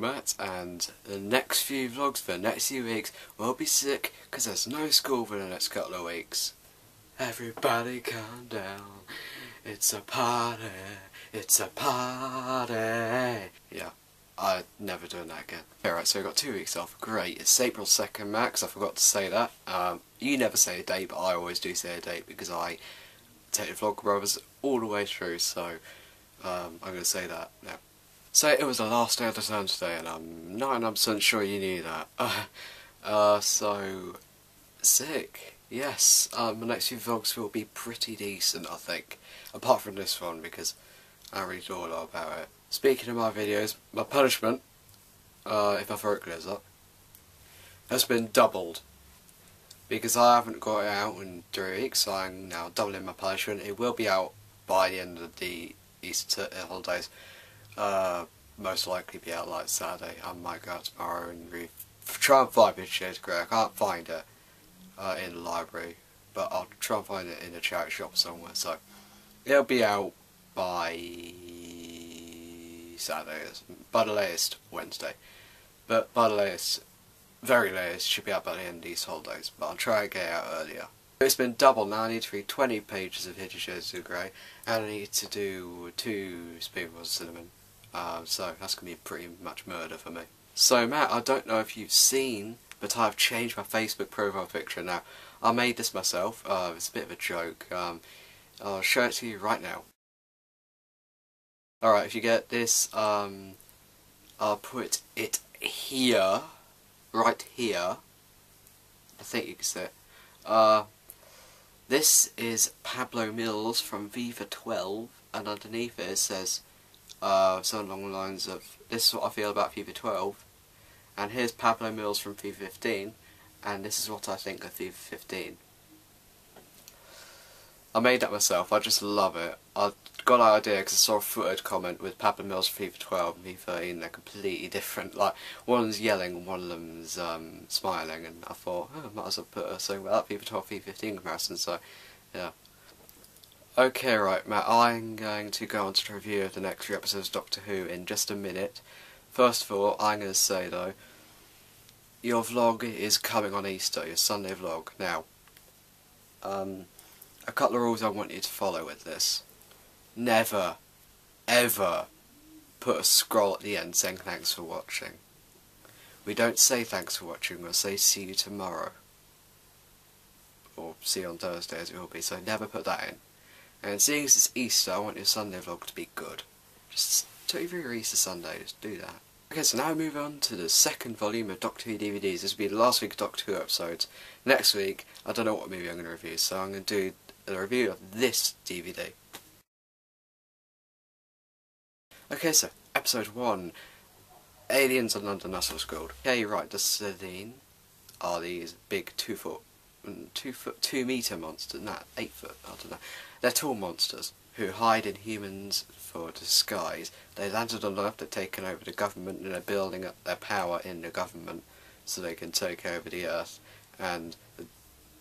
Matt, and the next few vlogs for the next few weeks will be sick because there's no school for the next couple of weeks. Everybody calm down, it's a party, it's a party. Yeah, I'm never doing that again. Alright, so we've got two weeks off, great. It's April 2nd, Max, I forgot to say that. Um, you never say a date, but I always do say a date because I take the Vlog Brothers all the way through, so um, I'm going to say that now. So it was the last day of the term today, and I'm 99% sure you knew that. Uh, uh, so, sick. Yes, um, the next few vlogs will be pretty decent, I think. Apart from this one, because I really thought a lot about it. Speaking of my videos, my punishment, uh, if my throat clears up, has been doubled. Because I haven't got it out in three weeks, so I'm now doubling my punishment. It will be out by the end of the Easter holidays uh, most likely be out like Saturday. I might go out tomorrow and try and find Shades Grey. I can't find it uh, in the library, but I'll try and find it in a charity shop somewhere. So it'll be out by Saturday, by the latest Wednesday. But by the latest, very latest, should be out by the end of these holidays. But I'll try and get it out earlier. It's been double now, I need to read 20 pages of of Grey, and I need to do two spoonfuls of cinnamon. Uh, so that's going to be pretty much murder for me. So Matt, I don't know if you've seen, but I've changed my Facebook profile picture now. I made this myself, uh, it's a bit of a joke. Um, I'll show it to you right now. Alright, if you get this, um, I'll put it here, right here. I think you can see it. Uh, this is Pablo Mills from FIFA 12, and underneath it, it says uh, something along the lines of, this is what I feel about FIFA 12, and here's Pablo Mills from FIFA 15, and this is what I think of FIFA 15. I made that myself, I just love it. I got that idea because I saw a footed comment with Pablo Mills from FIFA 12 and FIFA 13, they're completely different. Like, one of them's yelling and one of them's um, smiling, and I thought, oh, I might as well put a song about FIFA 12, FIFA 15 comparison, so, yeah. Okay, right, Matt, I'm going to go on to the review of the next few episodes of Doctor Who in just a minute. First of all, I'm going to say, though, your vlog is coming on Easter, your Sunday vlog. Now, um, a couple of rules I want you to follow with this. Never, ever put a scroll at the end saying thanks for watching. We don't say thanks for watching, we'll say see you tomorrow. Or see you on Thursday as it will be, so never put that in. And seeing as it's Easter, I want your Sunday vlog to be good. Just take your Easter Sunday, just do that. Okay, so now we move on to the second volume of Doctor Who DVDs. This will be the last week of Doctor Who episodes. Next week, I don't know what movie I'm going to review, so I'm going to do a review of this DVD. Okay, so episode 1 Aliens of London. Yeah, you're right, the Slitheen are these big two foot, two foot, two metre monsters, not eight foot, I don't know. They're tall monsters who hide in humans for disguise. They landed on Earth, they've taken over the government and they're building up their power in the government so they can take over the Earth. And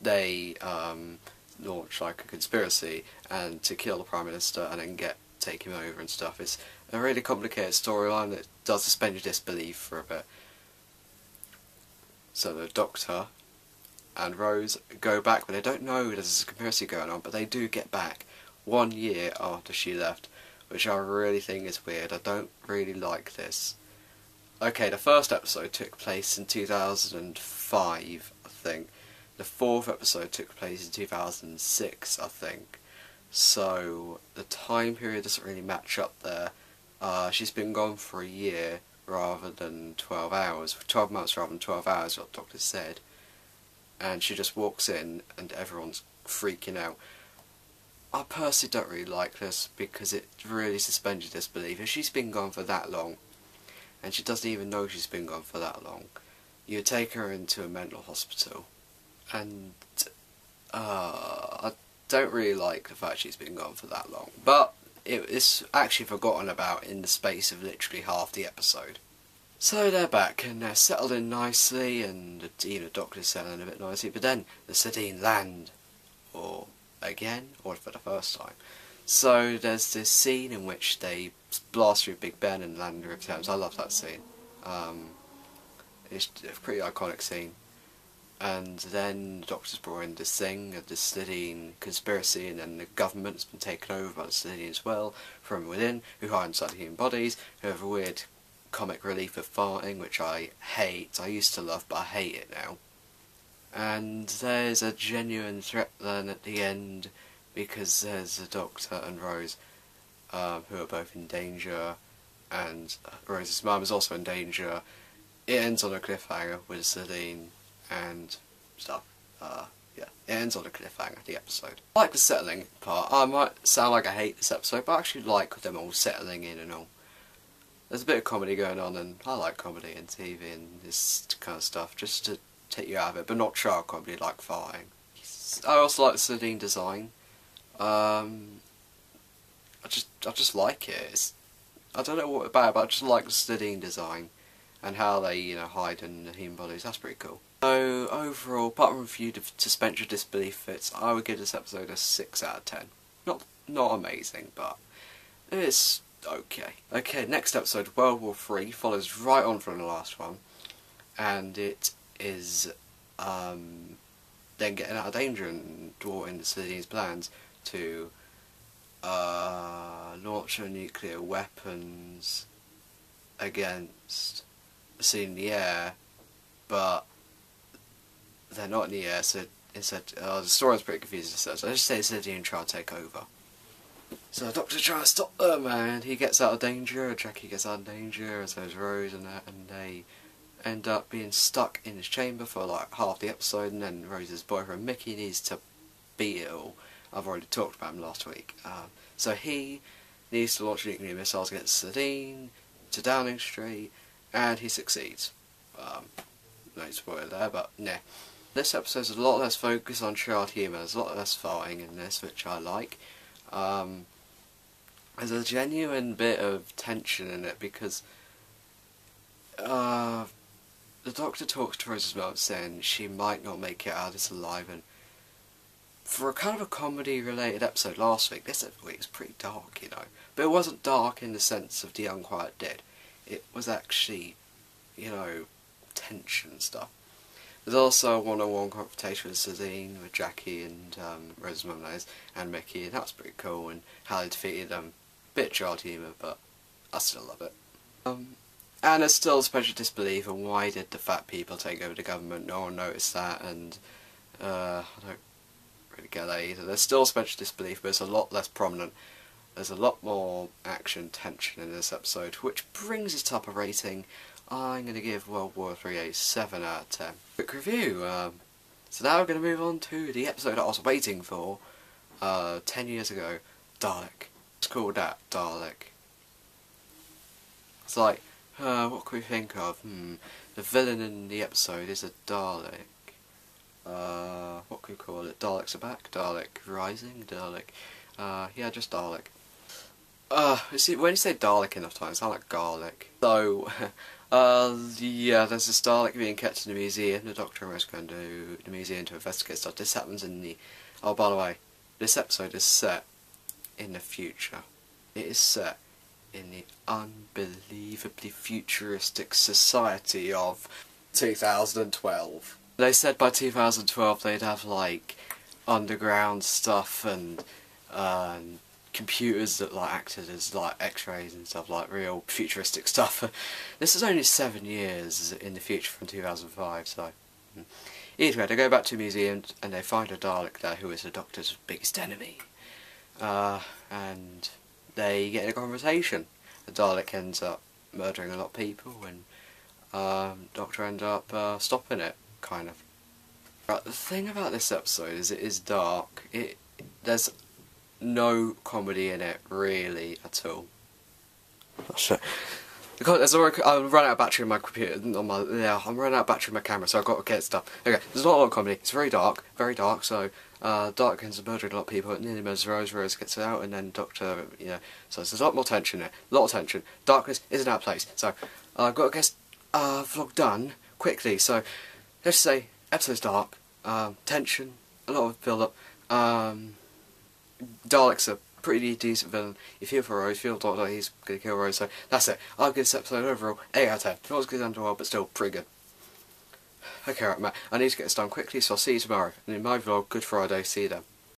they um, launch like a conspiracy and to kill the Prime Minister and then get take him over and stuff. It's a really complicated storyline that does suspend your disbelief for a bit. So the Doctor and Rose go back, but they don't know there's a conspiracy going on, but they do get back one year after she left, which I really think is weird. I don't really like this. Okay, the first episode took place in 2005, I think. The fourth episode took place in 2006, I think. So the time period doesn't really match up there. Uh, she's been gone for a year rather than 12 hours, 12 months rather than 12 hours, what the doctor said. And she just walks in and everyone's freaking out. I personally don't really like this because it really suspends your disbelief. If she's been gone for that long, and she doesn't even know she's been gone for that long, you take her into a mental hospital, and uh, I don't really like the fact she's been gone for that long. But it's actually forgotten about in the space of literally half the episode. So they're back and they're settled in nicely and the, you know, doctor's settling a bit nicely, but then the Slitheen land, or again, or for the first time. So there's this scene in which they blast through Big Ben and land in the River Thames. I love that scene. Um, it's a pretty iconic scene. And then the Doctor's brought in this thing, the Slitheen conspiracy, and then the government has been taken over by the Slitheen as well, from within, who hide inside human bodies, who have a weird comic relief of farting, which I hate. I used to love, but I hate it now. And there's a genuine threat then at the end, because there's the Doctor and Rose, um, who are both in danger, and Rose's mum is also in danger. It ends on a cliffhanger with Slitheen and stuff. Uh, yeah, it ends on a cliffhanger, the episode. I like the settling part. I might sound like I hate this episode, but I actually like them all settling in and all. There's a bit of comedy going on, and I like comedy and TV and this kind of stuff, just to take you out of it, but not child comedy like farting. I also like the Slitheen design. Um, I just, I just like it. It's, I don't know what about but I just like the Slitheen design and how they, you know, hide in the human bodies. That's pretty cool. So overall, apart from a few suspension disbelief fits, I would give this episode a six out of ten. Not, not amazing, but it's okay. Okay, next episode, World War Three, follows right on from the last one, and it is um, then getting out of danger and thwarting the Slitheen's plans to uh, launch nuclear weapons against the in the air, but they're not in the air, so instead, uh, the story's pretty confusing, so I just say Slitheen try to take over. So Doctor tries to stop them, and he gets out of danger, Jackie gets out of danger, and so does Rose, and, uh, and they end up being stuck in his chamber for like half the episode, and then Rose's boyfriend Mickey needs to beat it all. I've already talked about him last week. Um, so he needs to launch nuclear missiles against Slitheen to Downing Street, and he succeeds. Um, no spoiler there, but nah. This episode's a lot less focused on child humour, there's a lot less fighting in this, which I like. Um, there's a genuine bit of tension in it because uh, the doctor talks to Rose well, saying she might not make it out of this alive, and for a kind of a comedy related episode last week, this week was pretty dark, you know. But it wasn't dark in the sense of The Unquiet Dead. It was actually, you know, tension stuff. There's also a one-on-one confrontation with Slitheen, with Jackie and um, and Mickey, and that was pretty cool, and how they defeated them. Bit child humour, but I still love it. Um, and there's still special disbelief, and why did the fat people take over the government? No one noticed that, and uh, I don't really get that either. There's still special disbelief, but it's a lot less prominent. There's a lot more action tension in this episode, which brings it up a rating. I'm going to give World War 3 a 7 out of 10. Quick review. Um, so now we're going to move on to the episode I was waiting for uh, 10 years ago, Dalek. It's called that, Dalek. It's like, uh, what can we think of? Hmm, the villain in the episode is a Dalek uh, what could we call it? Daleks are back, Dalek Rising, Dalek, uh, yeah, just Dalek. Uh, see, when you say Dalek enough times, I like garlic. So, uh, yeah, there's this Dalek being kept in the museum, the Doctor is going to the museum to investigate stuff. This happens in the, oh, by the way, this episode is set in the future. It is set in the unbelievably futuristic society of 2012. They said by 2012 they'd have like underground stuff and uh, computers that like acted as like x-rays and stuff like real futuristic stuff. this is only seven years in the future from 2005 so hmm. either way they go back to a museum and they find a Dalek there who is the Doctor's biggest enemy uh, and they get in a conversation. The Dalek ends up murdering a lot of people and um, Doctor ends up uh, stopping it kind of. Right, the thing about this episode is it is dark. It there's no comedy in it really at all. Oh shit. Because there's I'm running out of battery in my computer. On my yeah, I'm running out of battery in my camera, so I've got to get stuff. Okay, there's not a lot of comedy. It's very dark, very dark. So uh, Dalek ends up murdering a lot of people. It nearly murders Rose. Rose gets out, and then Doctor, you know. So there's a lot more tension there. A lot of tension. Darkness isn't out of place. So uh, I've got to get uh, vlog done quickly. So let's say episode's dark, um, tension, a lot of build up. Um, Daleks are pretty decent villain. If you feel for Rose, feel like he's gonna kill Rose, so that's it. I'll give this episode overall 8 out of 10. Not as good as Underworld, but still pretty good. Okay, right, Matt. I need to get this done quickly, so I'll see you tomorrow. And in my vlog, Good Friday. See you then.